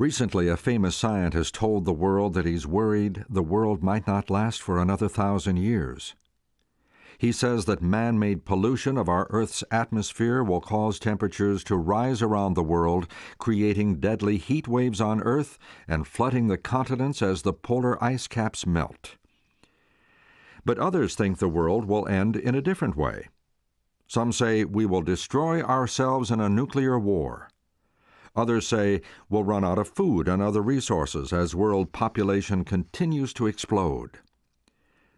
Recently, a famous scientist told the world that he's worried the world might not last for another thousand years. He says that man made pollution of our Earth's atmosphere will cause temperatures to rise around the world, creating deadly heat waves on Earth and flooding the continents as the polar ice caps melt. But others think the world will end in a different way. Some say we will destroy ourselves in a nuclear war. Others say we'll run out of food and other resources as world population continues to explode.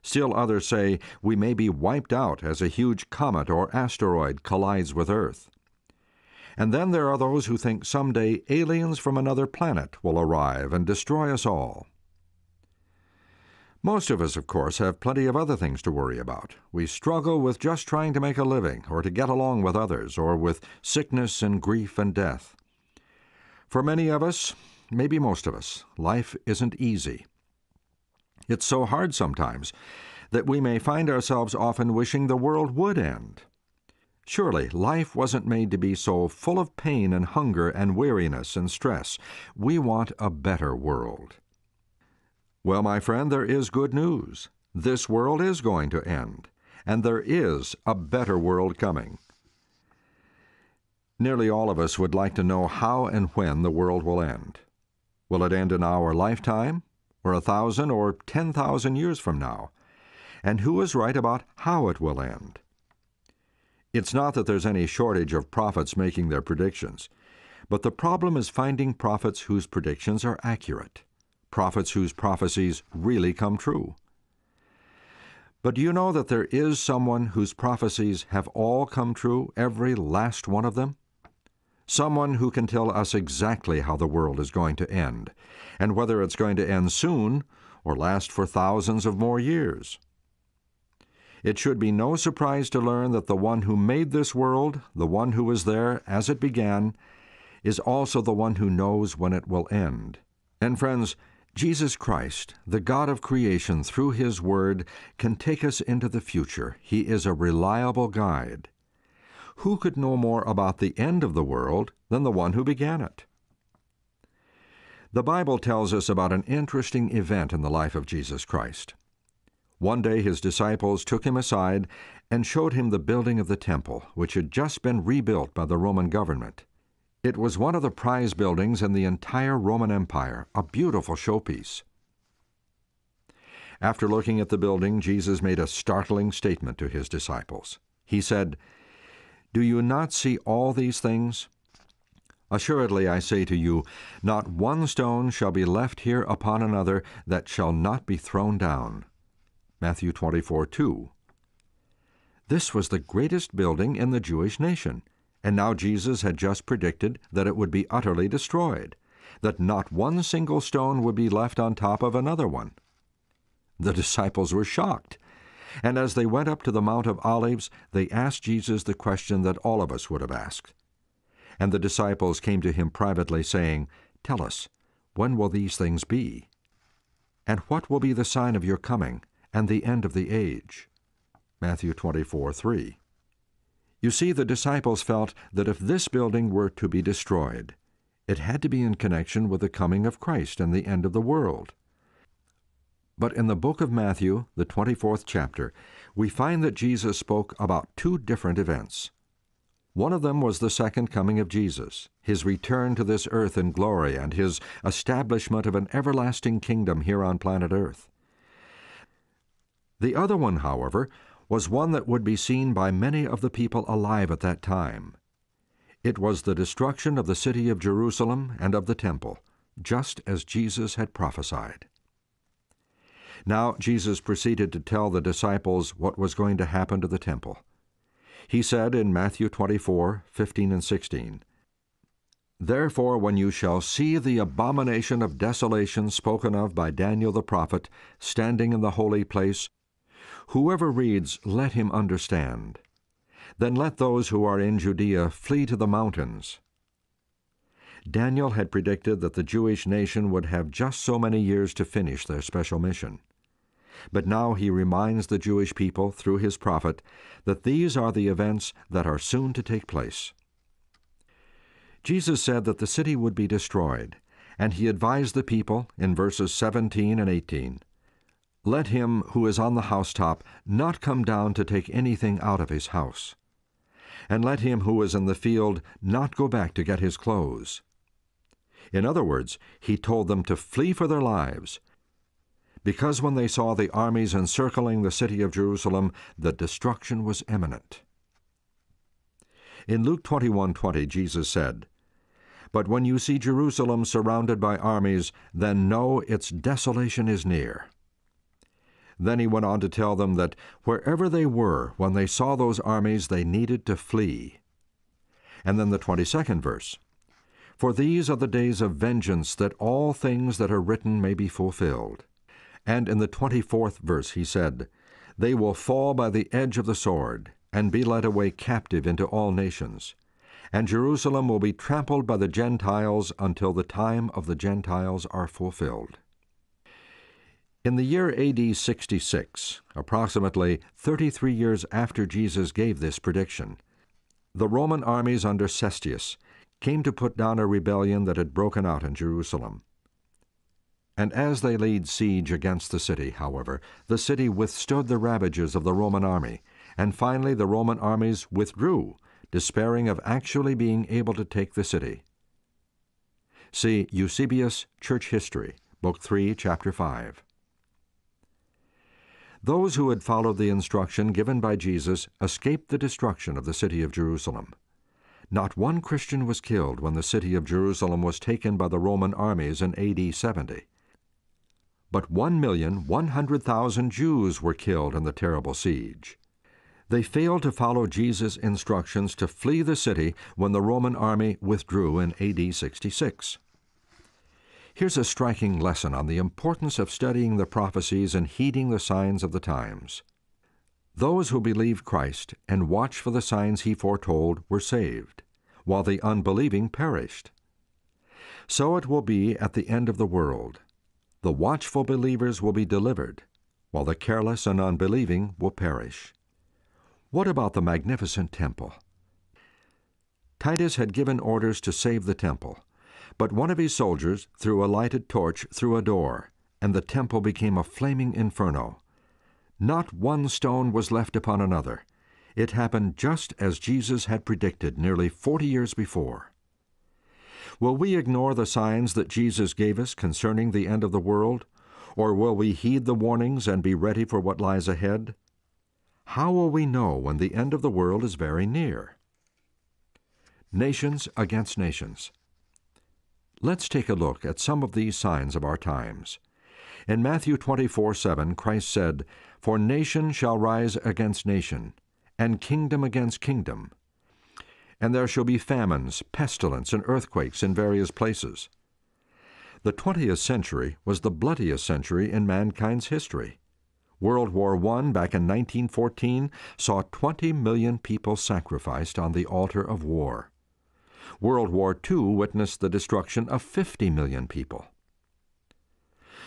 Still others say we may be wiped out as a huge comet or asteroid collides with Earth. And then there are those who think someday aliens from another planet will arrive and destroy us all. Most of us, of course, have plenty of other things to worry about. We struggle with just trying to make a living, or to get along with others, or with sickness and grief and death. For many of us, maybe most of us, life isn't easy. It's so hard sometimes that we may find ourselves often wishing the world would end. Surely life wasn't made to be so full of pain and hunger and weariness and stress. We want a better world. Well, my friend, there is good news. This world is going to end, and there is a better world coming. Nearly all of us would like to know how and when the world will end. Will it end in our lifetime? or a thousand or ten thousand years from now, and who is right about how it will end. It's not that there's any shortage of prophets making their predictions, but the problem is finding prophets whose predictions are accurate, prophets whose prophecies really come true. But do you know that there is someone whose prophecies have all come true, every last one of them? Someone who can tell us exactly how the world is going to end, and whether it's going to end soon or last for thousands of more years. It should be no surprise to learn that the one who made this world, the one who was there as it began, is also the one who knows when it will end. And friends, Jesus Christ, the God of creation, through His Word, can take us into the future. He is a reliable guide who could know more about the end of the world than the one who began it? The Bible tells us about an interesting event in the life of Jesus Christ. One day his disciples took him aside and showed him the building of the temple, which had just been rebuilt by the Roman government. It was one of the prize buildings in the entire Roman Empire, a beautiful showpiece. After looking at the building, Jesus made a startling statement to his disciples. He said, do you not see all these things? Assuredly, I say to you, not one stone shall be left here upon another that shall not be thrown down. Matthew 24 2. This was the greatest building in the Jewish nation, and now Jesus had just predicted that it would be utterly destroyed, that not one single stone would be left on top of another one. The disciples were shocked. And as they went up to the Mount of Olives, they asked Jesus the question that all of us would have asked. And the disciples came to him privately, saying, Tell us, when will these things be? And what will be the sign of your coming and the end of the age? Matthew 24 3. You see, the disciples felt that if this building were to be destroyed, it had to be in connection with the coming of Christ and the end of the world. But in the book of Matthew, the 24th chapter, we find that Jesus spoke about two different events. One of them was the second coming of Jesus, his return to this earth in glory, and his establishment of an everlasting kingdom here on planet Earth. The other one, however, was one that would be seen by many of the people alive at that time. It was the destruction of the city of Jerusalem and of the temple, just as Jesus had prophesied. Now Jesus proceeded to tell the disciples what was going to happen to the temple. He said in Matthew 24, 15 and 16, Therefore, when you shall see the abomination of desolation spoken of by Daniel the prophet standing in the holy place, whoever reads, let him understand. Then let those who are in Judea flee to the mountains. Daniel had predicted that the Jewish nation would have just so many years to finish their special mission. But now he reminds the Jewish people through his prophet that these are the events that are soon to take place. Jesus said that the city would be destroyed, and he advised the people in verses 17 and 18 Let him who is on the housetop not come down to take anything out of his house, and let him who is in the field not go back to get his clothes. In other words, he told them to flee for their lives, because when they saw the armies encircling the city of Jerusalem, the destruction was imminent. In Luke 21:20, Jesus said, but when you see Jerusalem surrounded by armies, then know its desolation is near. Then he went on to tell them that wherever they were, when they saw those armies, they needed to flee. And then the 22nd verse For these are the days of vengeance, that all things that are written may be fulfilled. And in the 24th verse he said, They will fall by the edge of the sword, and be led away captive into all nations and Jerusalem will be trampled by the Gentiles until the time of the Gentiles are fulfilled. In the year AD 66, approximately 33 years after Jesus gave this prediction, the Roman armies under Cestius came to put down a rebellion that had broken out in Jerusalem. And as they laid siege against the city, however, the city withstood the ravages of the Roman army, and finally the Roman armies withdrew despairing of actually being able to take the city. See Eusebius, Church History, Book 3, Chapter 5. Those who had followed the instruction given by Jesus escaped the destruction of the city of Jerusalem. Not one Christian was killed when the city of Jerusalem was taken by the Roman armies in AD 70. But 1,100,000 Jews were killed in the terrible siege. They failed to follow Jesus' instructions to flee the city when the Roman army withdrew in AD 66. Here's a striking lesson on the importance of studying the prophecies and heeding the signs of the times. Those who believed Christ and watched for the signs he foretold were saved, while the unbelieving perished. So it will be at the end of the world. The watchful believers will be delivered, while the careless and unbelieving will perish. What about the magnificent temple? Titus had given orders to save the temple, but one of his soldiers threw a lighted torch through a door, and the temple became a flaming inferno. Not one stone was left upon another. It happened just as Jesus had predicted nearly 40 years before. Will we ignore the signs that Jesus gave us concerning the end of the world, or will we heed the warnings and be ready for what lies ahead? How will we know when the end of the world is very near? Nations against nations. Let's take a look at some of these signs of our times. In Matthew 24 7, Christ said, For nation shall rise against nation, and kingdom against kingdom. And there shall be famines, pestilence, and earthquakes in various places. The 20th century was the bloodiest century in mankind's history. World War I, back in 1914, saw 20 million people sacrificed on the altar of war. World War II witnessed the destruction of 50 million people.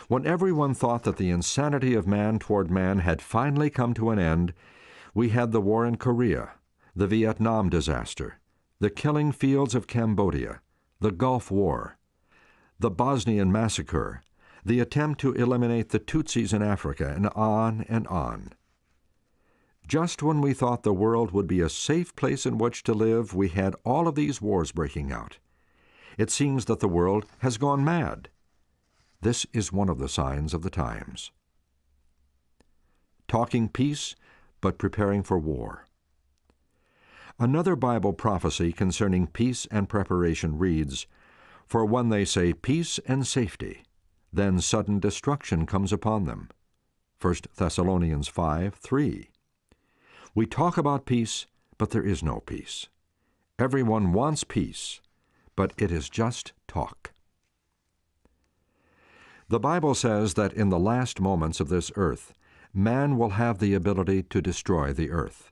When everyone thought that the insanity of man toward man had finally come to an end, we had the war in Korea, the Vietnam disaster, the killing fields of Cambodia, the Gulf War, the Bosnian massacre, the attempt to eliminate the Tutsis in Africa, and on and on. Just when we thought the world would be a safe place in which to live, we had all of these wars breaking out. It seems that the world has gone mad. This is one of the signs of the times. Talking peace, but preparing for war. Another Bible prophecy concerning peace and preparation reads, For when they say peace and safety, then sudden destruction comes upon them. 1 Thessalonians 5 3. We talk about peace, but there is no peace. Everyone wants peace, but it is just talk. The Bible says that in the last moments of this earth, man will have the ability to destroy the earth.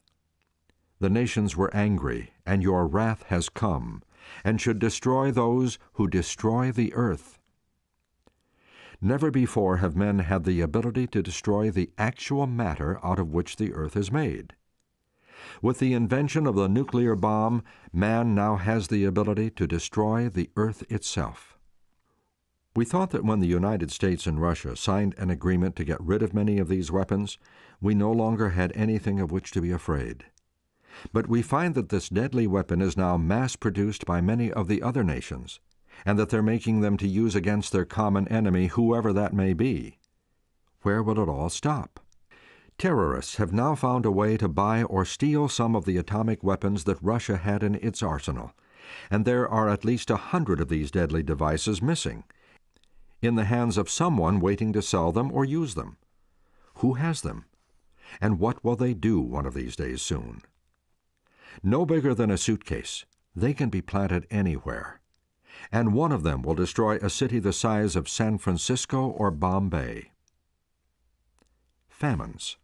The nations were angry, and your wrath has come, and should destroy those who destroy the earth. Never before have men had the ability to destroy the actual matter out of which the earth is made. With the invention of the nuclear bomb, man now has the ability to destroy the earth itself. We thought that when the United States and Russia signed an agreement to get rid of many of these weapons, we no longer had anything of which to be afraid. But we find that this deadly weapon is now mass produced by many of the other nations, and that they're making them to use against their common enemy, whoever that may be. Where will it all stop? Terrorists have now found a way to buy or steal some of the atomic weapons that Russia had in its arsenal, and there are at least a hundred of these deadly devices missing, in the hands of someone waiting to sell them or use them. Who has them? And what will they do one of these days soon? No bigger than a suitcase, they can be planted anywhere. And one of them will destroy a city the size of San Francisco or Bombay. Famines.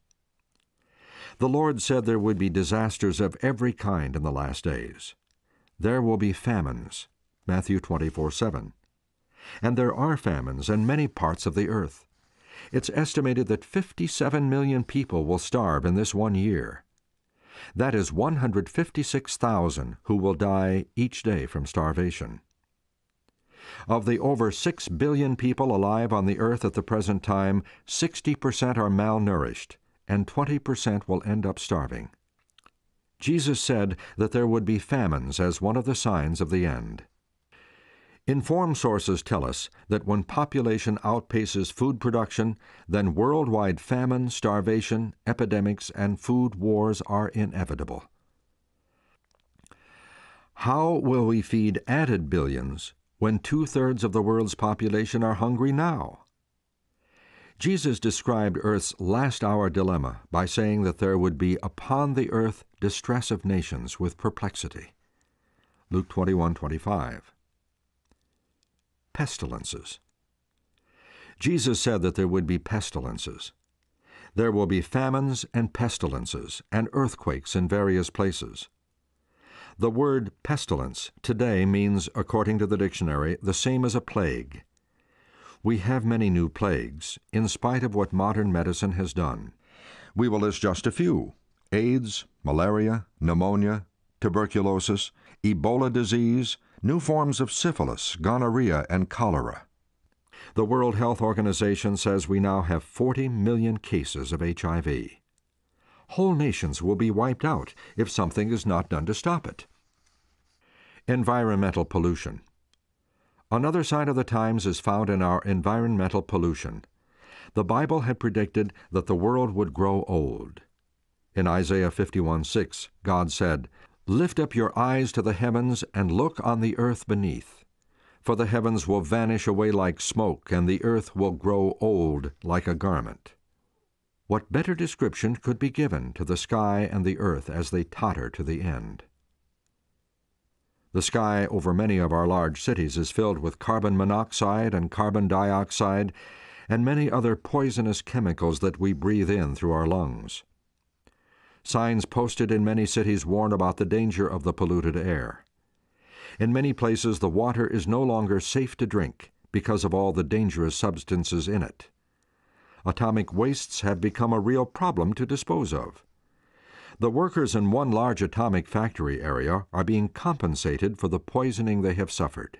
The Lord said there would be disasters of every kind in the last days. There will be famines. Matthew 24 7 and there are famines in many parts of the earth. It's estimated that 57 million people will starve in this one year. That is 156,000 who will die each day from starvation. Of the over 6 billion people alive on the earth at the present time, 60% are malnourished, and 20% will end up starving. Jesus said that there would be famines as one of the signs of the end. Informed sources tell us that when population outpaces food production, then worldwide famine, starvation, epidemics, and food wars are inevitable. How will we feed added billions when two thirds of the world's population are hungry now? Jesus described Earth's last hour dilemma by saying that there would be upon the earth distress of nations with perplexity. Luke 21 25 pestilences. Jesus said that there would be pestilences. There will be famines and pestilences and earthquakes in various places. The word pestilence today means, according to the dictionary, the same as a plague. We have many new plagues, in spite of what modern medicine has done. We will list just a few AIDS, malaria, pneumonia, tuberculosis, Ebola disease, new forms of syphilis, gonorrhea, and cholera. The World Health Organization says we now have 40 million cases of HIV. Whole nations will be wiped out if something is not done to stop it. Environmental pollution. Another sign of the times is found in our environmental pollution. The Bible had predicted that the world would grow old. In Isaiah 51 6, God said, Lift up your eyes to the heavens and look on the earth beneath. For the heavens will vanish away like smoke, and the earth will grow old like a garment. What better description could be given to the sky and the earth as they totter to the end? The sky over many of our large cities is filled with carbon monoxide and carbon dioxide and many other poisonous chemicals that we breathe in through our lungs. Signs posted in many cities warn about the danger of the polluted air. In many places, the water is no longer safe to drink because of all the dangerous substances in it. Atomic wastes have become a real problem to dispose of. The workers in one large atomic factory area are being compensated for the poisoning they have suffered.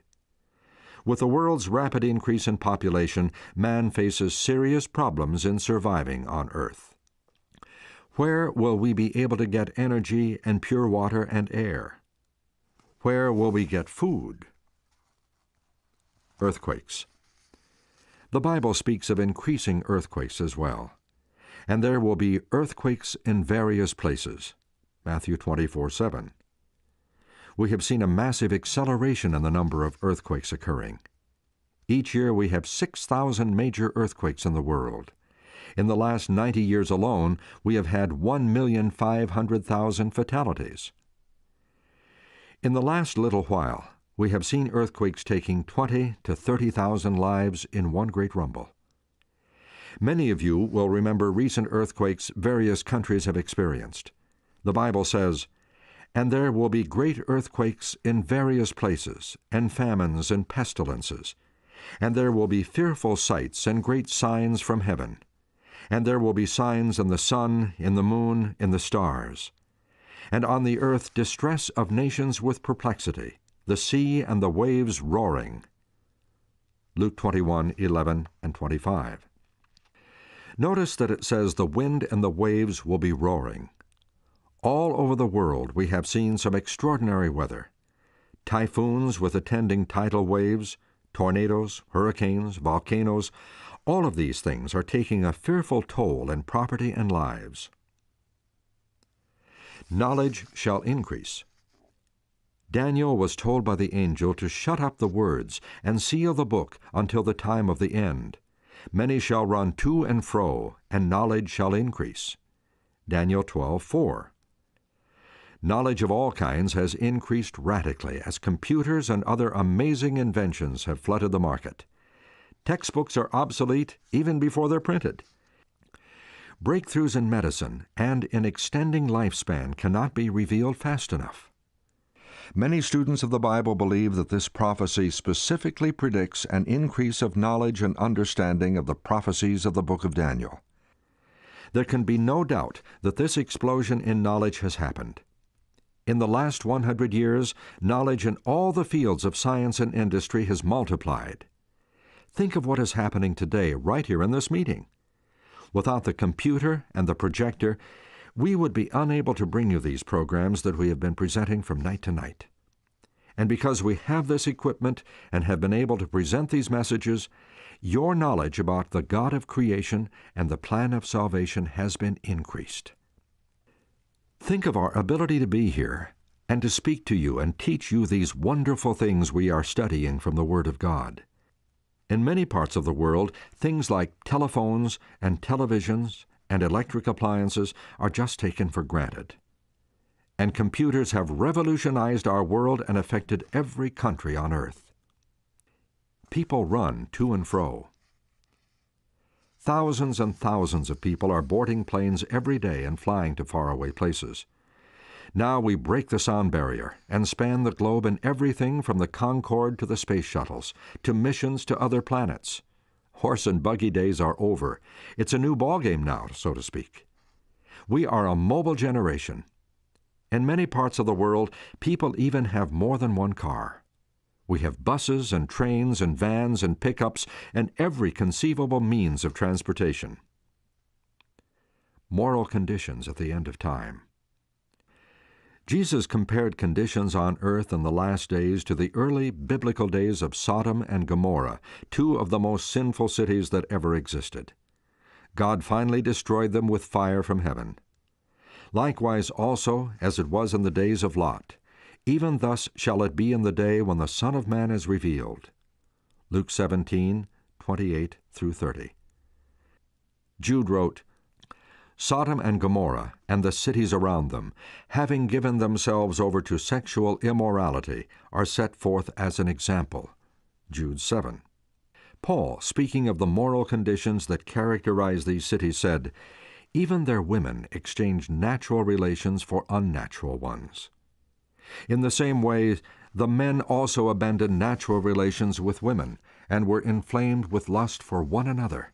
With the world's rapid increase in population, man faces serious problems in surviving on Earth. Where will we be able to get energy and pure water and air? Where will we get food? Earthquakes. The Bible speaks of increasing earthquakes as well. And there will be earthquakes in various places. Matthew 24 7. We have seen a massive acceleration in the number of earthquakes occurring. Each year we have 6,000 major earthquakes in the world. In the last 90 years alone, we have had 1,500,000 fatalities. In the last little while, we have seen earthquakes taking 20 to 30,000 lives in one great rumble. Many of you will remember recent earthquakes various countries have experienced. The Bible says, And there will be great earthquakes in various places, and famines and pestilences, and there will be fearful sights and great signs from heaven and there will be signs in the sun, in the moon, in the stars. And on the earth distress of nations with perplexity, the sea and the waves roaring. Luke 21 11 and 25. Notice that it says the wind and the waves will be roaring. All over the world we have seen some extraordinary weather typhoons with attending tidal waves, tornadoes, hurricanes, volcanoes, all of these things are taking a fearful toll in property and lives. Knowledge shall increase. Daniel was told by the angel to shut up the words and seal the book until the time of the end. Many shall run to and fro, and knowledge shall increase. Daniel 12, 4. Knowledge of all kinds has increased radically as computers and other amazing inventions have flooded the market. Textbooks are obsolete even before they're printed. Breakthroughs in medicine and in extending lifespan cannot be revealed fast enough. Many students of the Bible believe that this prophecy specifically predicts an increase of knowledge and understanding of the prophecies of the book of Daniel. There can be no doubt that this explosion in knowledge has happened. In the last 100 years, knowledge in all the fields of science and industry has multiplied. Think of what is happening today, right here in this meeting. Without the computer and the projector, we would be unable to bring you these programs that we have been presenting from night to night. And because we have this equipment and have been able to present these messages, your knowledge about the God of creation and the plan of salvation has been increased. Think of our ability to be here and to speak to you and teach you these wonderful things we are studying from the Word of God. In many parts of the world, things like telephones and televisions and electric appliances are just taken for granted. And computers have revolutionized our world and affected every country on earth. People run to and fro. Thousands and thousands of people are boarding planes every day and flying to faraway places. Now we break the sound barrier and span the globe in everything from the Concorde to the space shuttles, to missions to other planets. Horse and buggy days are over. It's a new ballgame now, so to speak. We are a mobile generation. In many parts of the world, people even have more than one car. We have buses and trains and vans and pickups and every conceivable means of transportation. Moral conditions at the end of time. Jesus compared conditions on earth in the last days to the early biblical days of Sodom and Gomorrah, two of the most sinful cities that ever existed. God finally destroyed them with fire from heaven. Likewise also, as it was in the days of Lot, even thus shall it be in the day when the Son of Man is revealed. Luke 17, 28 through 30. Jude wrote, Sodom and Gomorrah and the cities around them, having given themselves over to sexual immorality, are set forth as an example. Jude 7. Paul, speaking of the moral conditions that characterize these cities, said, Even their women exchanged natural relations for unnatural ones. In the same way, the men also abandoned natural relations with women and were inflamed with lust for one another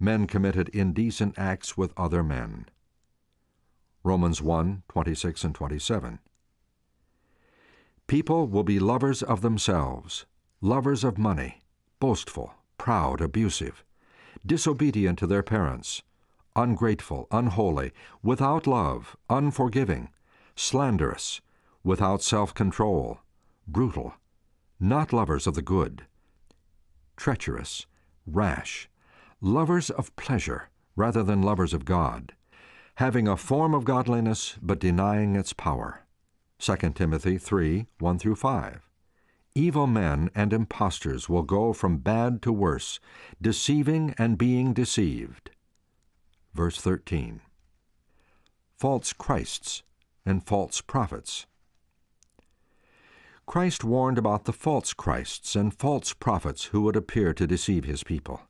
men committed indecent acts with other men. Romans 1 26 and 27. People will be lovers of themselves, lovers of money, boastful, proud, abusive, disobedient to their parents, ungrateful, unholy, without love, unforgiving, slanderous, without self control, brutal, not lovers of the good, treacherous, rash, lovers of pleasure rather than lovers of God, having a form of godliness but denying its power. 2 Timothy 3 1 through 5. Evil men and impostors will go from bad to worse, deceiving and being deceived. Verse 13. False Christs and false prophets. Christ warned about the false Christs and false prophets who would appear to deceive his people.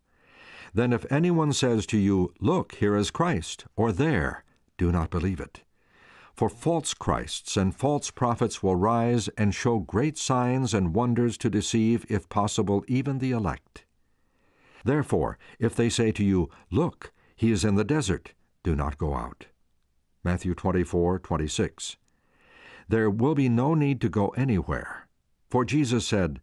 Then if anyone says to you, Look, here is Christ, or there, do not believe it. For false Christs and false prophets will rise and show great signs and wonders to deceive, if possible, even the elect. Therefore, if they say to you, Look, he is in the desert, do not go out. Matthew 24, 26. There will be no need to go anywhere. For Jesus said,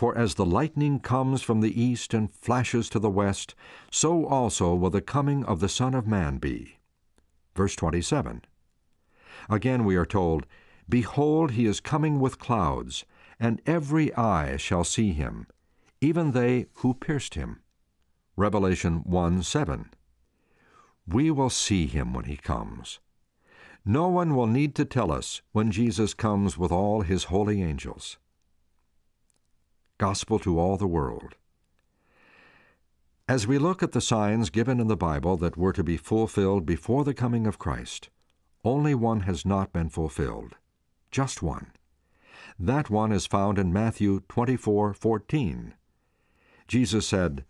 For as the lightning comes from the east and flashes to the west, so also will the coming of the Son of Man be. Verse 27. Again we are told, Behold, he is coming with clouds, and every eye shall see him, even they who pierced him. Revelation 1 7. We will see him when he comes. No one will need to tell us when Jesus comes with all his holy angels. Gospel to all the world. As we look at the signs given in the Bible that were to be fulfilled before the coming of Christ, only one has not been fulfilled. Just one. That one is found in Matthew 24:14. Jesus said,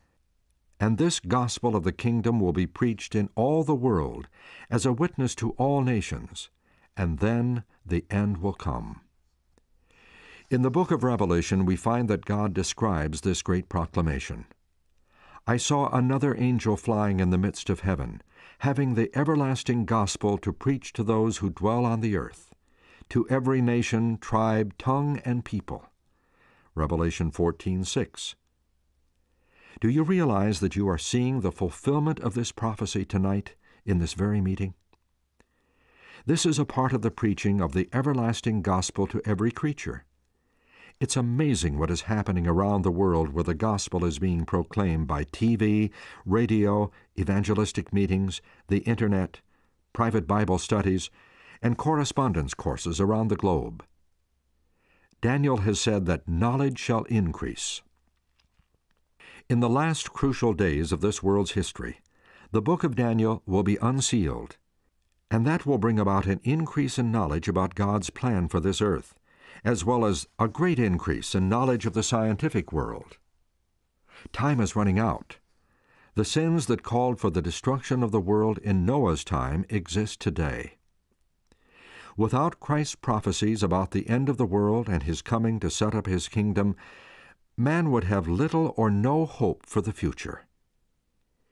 And this gospel of the kingdom will be preached in all the world as a witness to all nations, and then the end will come. In the book of Revelation, we find that God describes this great proclamation. I saw another angel flying in the midst of heaven, having the everlasting gospel to preach to those who dwell on the earth, to every nation, tribe, tongue, and people. Revelation 14:6. Do you realize that you are seeing the fulfillment of this prophecy tonight in this very meeting? This is a part of the preaching of the everlasting gospel to every creature. It's amazing what is happening around the world where the gospel is being proclaimed by TV, radio, evangelistic meetings, the internet, private Bible studies, and correspondence courses around the globe. Daniel has said that knowledge shall increase. In the last crucial days of this world's history, the book of Daniel will be unsealed, and that will bring about an increase in knowledge about God's plan for this earth as well as a great increase in knowledge of the scientific world. Time is running out. The sins that called for the destruction of the world in Noah's time exist today. Without Christ's prophecies about the end of the world and his coming to set up his kingdom, man would have little or no hope for the future.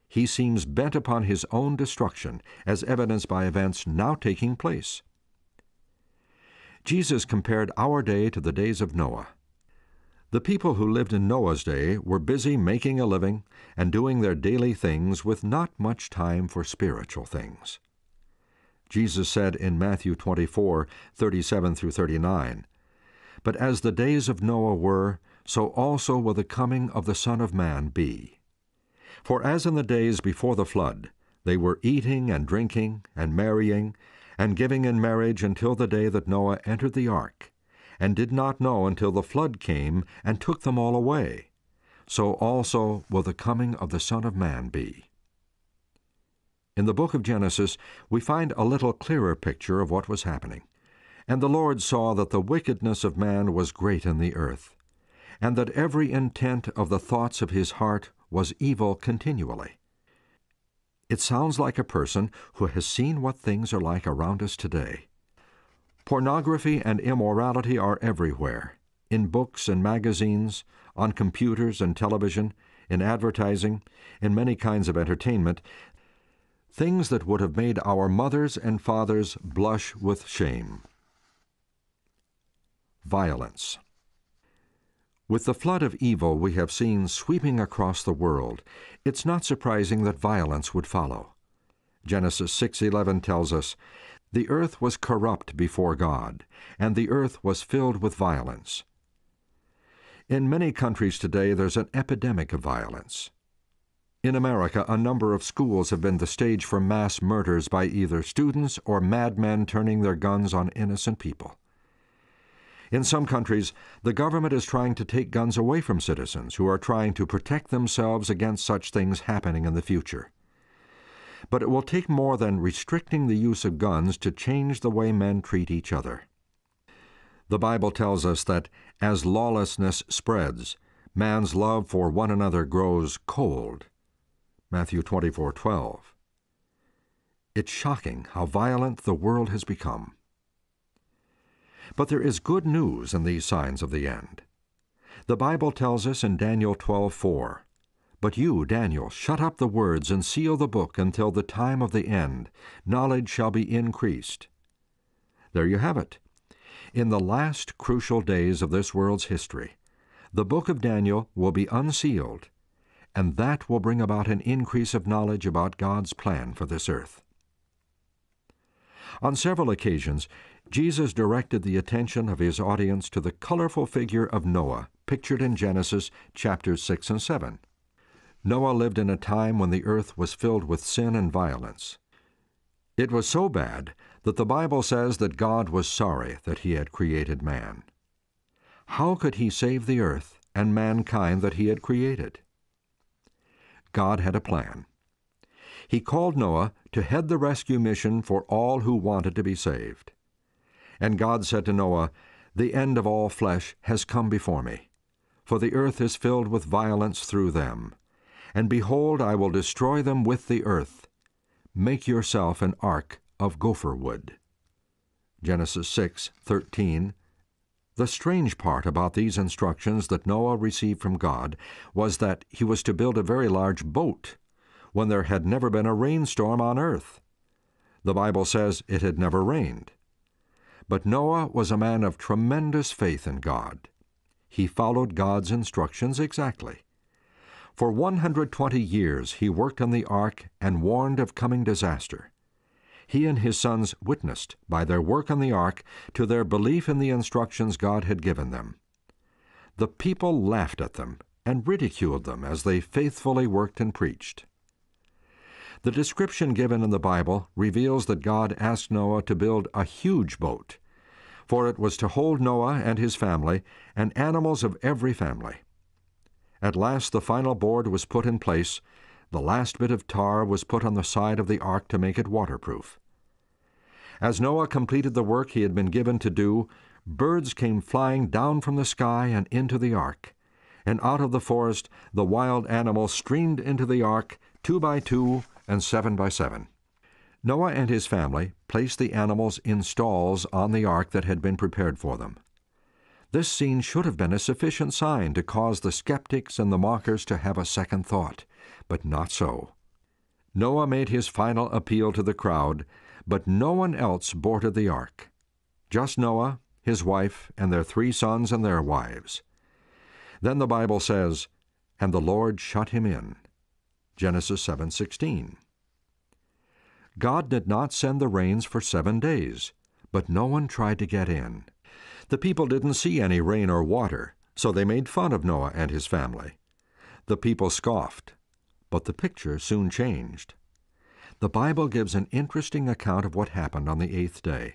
He seems bent upon his own destruction, as evidenced by events now taking place. Jesus compared our day to the days of Noah. The people who lived in Noah's day were busy making a living and doing their daily things with not much time for spiritual things. Jesus said in Matthew 24, 37 through 39, But as the days of Noah were, so also will the coming of the Son of Man be. For as in the days before the flood, they were eating and drinking and marrying and giving in marriage until the day that Noah entered the ark, and did not know until the flood came and took them all away. So also will the coming of the Son of Man be. In the book of Genesis, we find a little clearer picture of what was happening. And the Lord saw that the wickedness of man was great in the earth, and that every intent of the thoughts of his heart was evil continually. It sounds like a person who has seen what things are like around us today. Pornography and immorality are everywhere in books and magazines, on computers and television, in advertising, in many kinds of entertainment, things that would have made our mothers and fathers blush with shame. Violence. With the flood of evil we have seen sweeping across the world, it's not surprising that violence would follow. Genesis 6:11 tells us, "The earth was corrupt before God, and the earth was filled with violence." In many countries today there's an epidemic of violence. In America, a number of schools have been the stage for mass murders by either students or madmen turning their guns on innocent people. In some countries, the government is trying to take guns away from citizens who are trying to protect themselves against such things happening in the future. But it will take more than restricting the use of guns to change the way men treat each other. The Bible tells us that as lawlessness spreads, man's love for one another grows cold. Matthew 24:12. It's shocking how violent the world has become. But there is good news in these signs of the end. The Bible tells us in Daniel 12:4, "But you, Daniel, shut up the words and seal the book until the time of the end. Knowledge shall be increased." There you have it. In the last crucial days of this world's history, the book of Daniel will be unsealed, and that will bring about an increase of knowledge about God's plan for this earth. On several occasions, Jesus directed the attention of his audience to the colorful figure of Noah, pictured in Genesis chapters 6 and 7. Noah lived in a time when the earth was filled with sin and violence. It was so bad that the Bible says that God was sorry that he had created man. How could he save the earth and mankind that he had created? God had a plan. He called Noah to head the rescue mission for all who wanted to be saved. And God said to Noah, The end of all flesh has come before me, for the earth is filled with violence through them. And behold, I will destroy them with the earth. Make yourself an ark of gopher wood. Genesis 6, 13. The strange part about these instructions that Noah received from God was that he was to build a very large boat when there had never been a rainstorm on earth. The Bible says it had never rained. But Noah was a man of tremendous faith in God. He followed God's instructions exactly. For 120 years he worked on the ark and warned of coming disaster. He and his sons witnessed, by their work on the ark, to their belief in the instructions God had given them. The people laughed at them and ridiculed them as they faithfully worked and preached. The description given in the Bible reveals that God asked Noah to build a huge boat, for it was to hold Noah and his family and animals of every family. At last the final board was put in place. The last bit of tar was put on the side of the ark to make it waterproof. As Noah completed the work he had been given to do, birds came flying down from the sky and into the ark. And out of the forest the wild animals streamed into the ark, two by two and seven by seven. Noah and his family placed the animals in stalls on the ark that had been prepared for them. This scene should have been a sufficient sign to cause the skeptics and the mockers to have a second thought, but not so. Noah made his final appeal to the crowd, but no one else boarded the ark. Just Noah, his wife, and their three sons and their wives. Then the Bible says, And the Lord shut him in. Genesis 7:16. God did not send the rains for 7 days, but no one tried to get in. The people didn't see any rain or water, so they made fun of Noah and his family. The people scoffed, but the picture soon changed. The Bible gives an interesting account of what happened on the eighth day.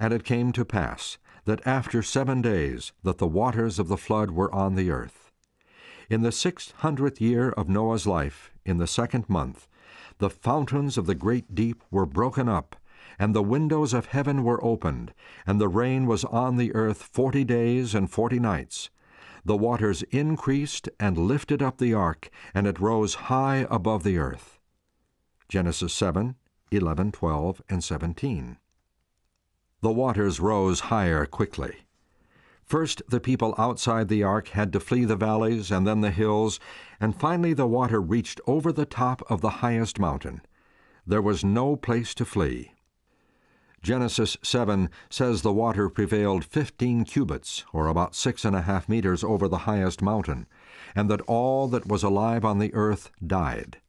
And it came to pass that after seven days that the waters of the flood were on the earth. In the six hundredth year of Noah's life, in the second month, the fountains of the great deep were broken up, and the windows of heaven were opened, and the rain was on the earth forty days and forty nights. The waters increased and lifted up the ark, and it rose high above the earth. Genesis 7, 11, 12, and 17. The waters rose higher quickly. First, the people outside the ark had to flee the valleys and then the hills, and finally the water reached over the top of the highest mountain. There was no place to flee. Genesis 7 says the water prevailed 15 cubits, or about six and a half meters over the highest mountain, and that all that was alive on the earth died.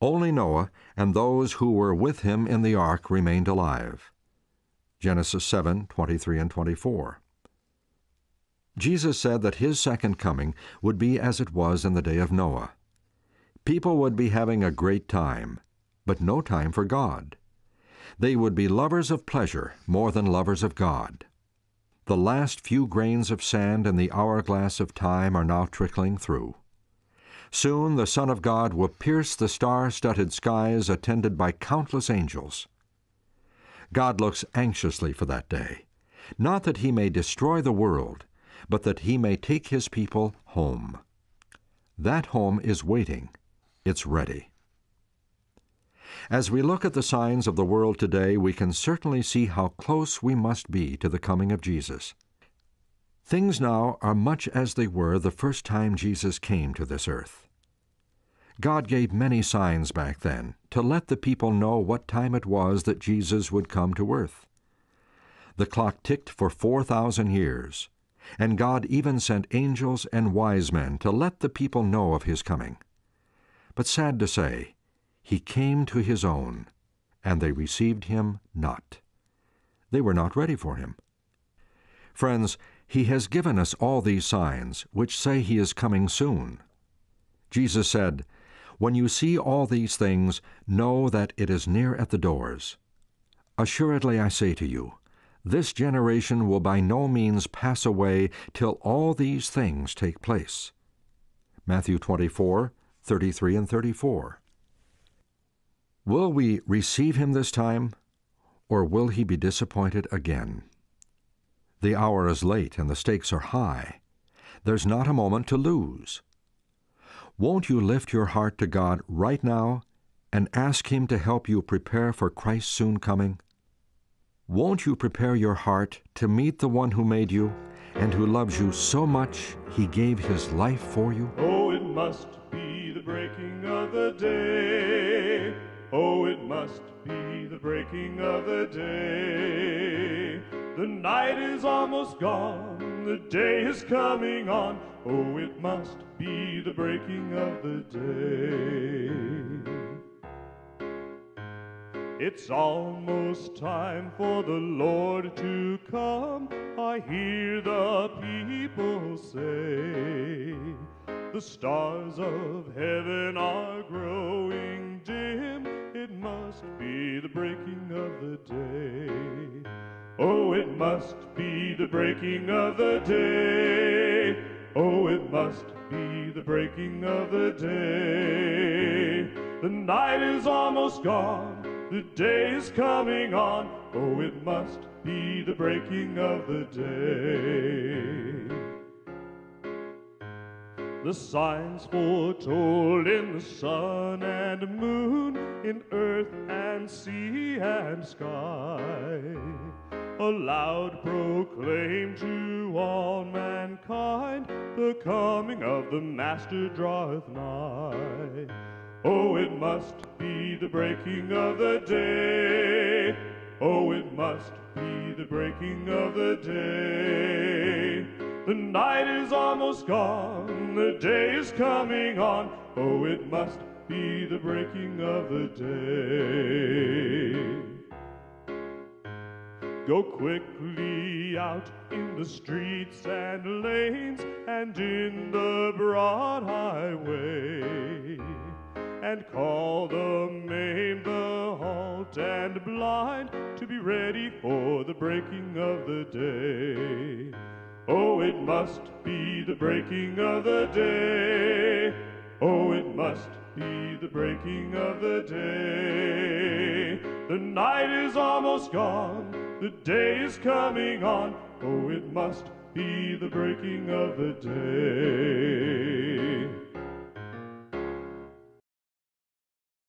Only Noah and those who were with him in the ark remained alive. Genesis 7 23 and 24. Jesus said that his second coming would be as it was in the day of Noah. People would be having a great time, but no time for God. They would be lovers of pleasure more than lovers of God. The last few grains of sand in the hourglass of time are now trickling through. Soon the Son of God will pierce the star studded skies attended by countless angels. God looks anxiously for that day, not that he may destroy the world, but that he may take his people home. That home is waiting. It's ready. As we look at the signs of the world today, we can certainly see how close we must be to the coming of Jesus. Things now are much as they were the first time Jesus came to this earth. God gave many signs back then to let the people know what time it was that Jesus would come to earth. The clock ticked for 4,000 years, and God even sent angels and wise men to let the people know of his coming. But sad to say, he came to his own, and they received him not. They were not ready for him. Friends, he has given us all these signs, which say he is coming soon. Jesus said, When you see all these things, know that it is near at the doors. Assuredly I say to you, this generation will by no means pass away till all these things take place. Matthew 24, 33 and 34. Will we receive him this time, or will he be disappointed again? The hour is late and the stakes are high. There's not a moment to lose. Won't you lift your heart to God right now and ask Him to help you prepare for Christ's soon coming? Won't you prepare your heart to meet the one who made you and who loves you so much he gave his life for you? Oh, it must be the breaking of the day. Oh, it must be the breaking of the day. The night is almost gone, the day is coming on. Oh, it must be the breaking of the day. It's almost time for the Lord to come, I hear the people say. The stars of heaven are growing dim, it must be the breaking of the day. Oh, it must be the breaking of the day. Oh, it must be the breaking of the day. The night is almost gone, the day is coming on. Oh, it must be the breaking of the day. The signs foretold in the sun and moon, in earth and sea and sky aloud proclaim to all mankind the coming of the Master draweth nigh. Oh, it must be the breaking of the day. Oh, it must be the breaking of the day. The night is almost gone, the day is coming on. Oh, it must be the breaking of the day. Go quickly out in the streets and lanes and in the broad highway and call the maimed, the halt, and blind to be ready for the breaking of the day. Oh, it must be the breaking of the day. Oh, it must be the breaking of the day. The night is almost gone, the day is coming on. Oh, it must be the breaking of the day.